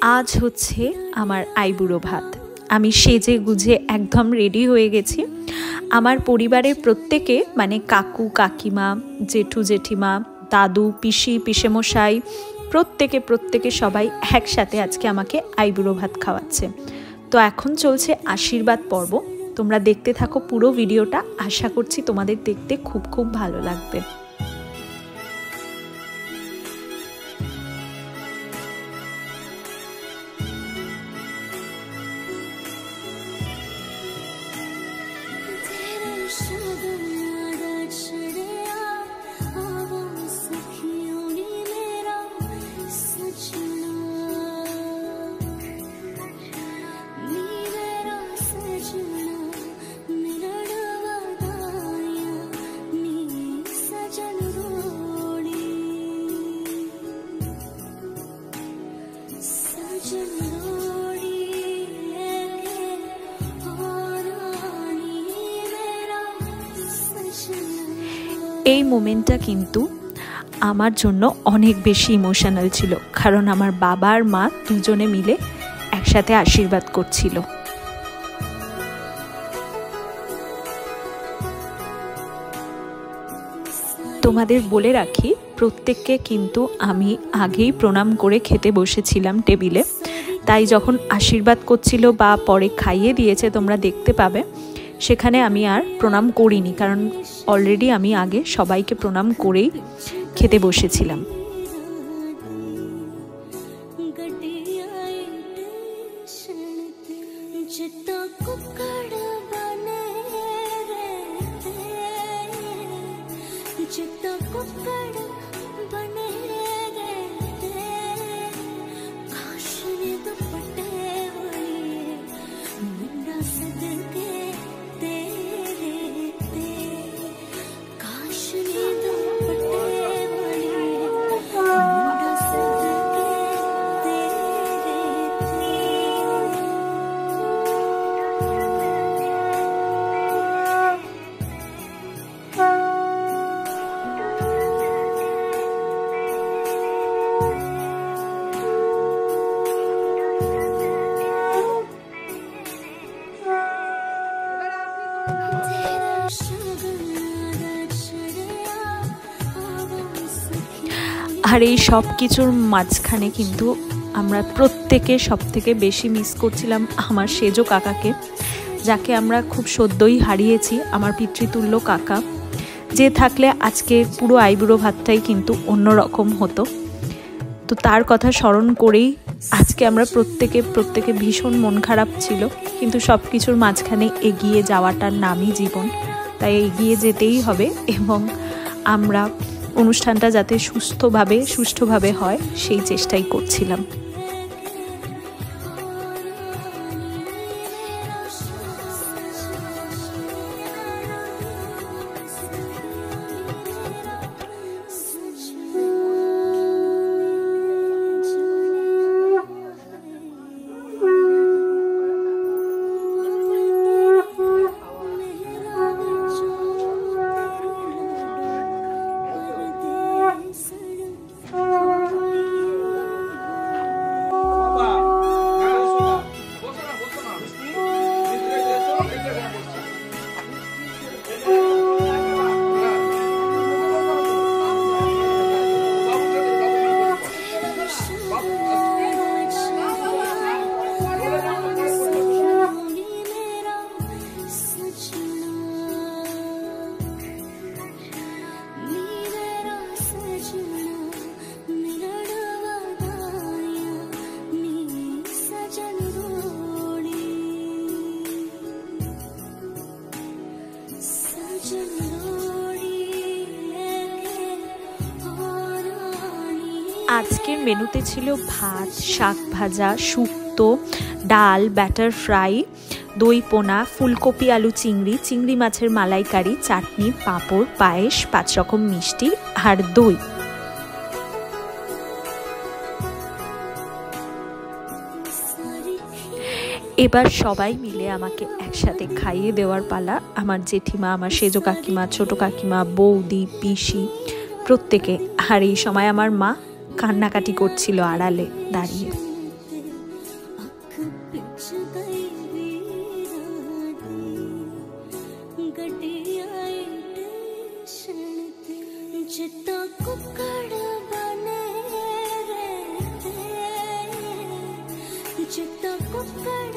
আজ হচ্ছে আমার আইবুড়ো ভাত। আমি সেজে গুজে একদম রেডি হয়ে গেছি। আমার পরিবারের প্রত্যেকে মানে কাকু, কাকিমা, জেঠু, জেঠিমা, দাদু, পিসি, পিসেমশাই, প্রত্যেকে প্রত্যেকে সবাই একসাথে আজকে আমাকে আইবুড়ো ভাত খাওয়াচ্ছে। তো এখন চলছে আশীর্বাদ পর্ব। তোমরা দেখতে থাকো পুরো ভিডিওটা। আশা করছি তোমাদের দেখতে খুব খুব ভালো লাগবে। এই মোমেন্টটা কিন্তু আমার জন্য অনেক বেশি ইমোশনাল ছিল। কারণ আমার বাবা আর মা দুজনে মিলে একসাথে আশীর্বাদ করছিল। তোমাদের বলে রাখি, প্রত্যেককে কিন্তু আমি আগেই প্রণাম করে খেতে বসেছিলাম টেবিলে। তাই যখন আশীর্বাদ করছিল বা পরে খাইয়ে দিয়েছে, তোমরা দেখতে পাবে। সেখানে আমি আর প্রণাম করিনি কারণ অলরেডি আমি আগে সবাইকে প্রণাম করেই খেতে বসেছিলাম। আর এই সব কিছুর মাঝখানে কিন্তু আমরা প্রত্যেকে সব থেকে বেশি মিস করছিলাম আমার সেজো কাকাকে, যাকে আমরা খুব সদ্যই হারিয়েছি, আমার পিতৃতুল্য কাকা। যে থাকলে আজকে পুরো আইবুড়ো ভাতটাই কিন্তু অন্য রকম হতো। তো তার কথা স্মরণ করেই আজকে আমরা প্রত্যেকে প্রত্যেকে ভীষণ মন খারাপ ছিল। কিন্তু সব কিছুর মাঝখানে এগিয়ে যাওয়াটার নামই জীবন। তাই এগিয়ে যেতেই হবে এবং আমরা অনুষ্ঠানটা যাতে সুস্থভাবে সুষ্ঠুভাবে হয় সেই চেষ্টাই করছিলাম। আজকের মেনুতে ছিল ভাত, শাক ভাজা, শুক্তো, ডাল ব্যাটার ফ্রাই দই পোনা, ফুলকপি, আলু, চিংড়ি চিংড়ি মাছের মালাইকারি, চাটনি, পাঁপড়, পায়েস, পাঁচ রকম মিষ্টি আর দই। এবার সবাই মিলে আমাকে একসাথে খাইয়ে দেওয়ার পালা। আমার জেঠিমা, আমার সেজো কাকিমা, ছোট কাকিমা, বৌদি, পিসি, প্রত্যেকে। আর এই সময় আমার মা কান্নাকাটি করছিল আড়ালে দাঁড়িয়ে। चित्त कुकड़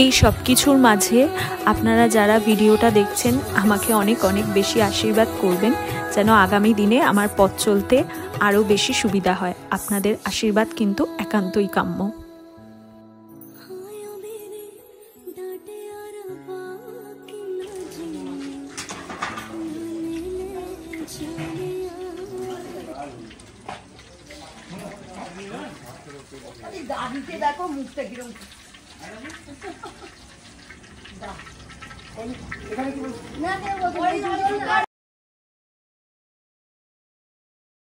এই সব কিছুর মাঝে আপনারা যারা ভিডিওটা দেখছেন আমাকে অনেক অনেক বেশি আশীর্বাদ করবেন যেন আগামী দিনে আমার পথ চলতে আরও বেশি সুবিধা হয়। আপনাদের আশীর্বাদ কিন্তু একান্তই কাম্য। দেখো মুখটা কীরকম। না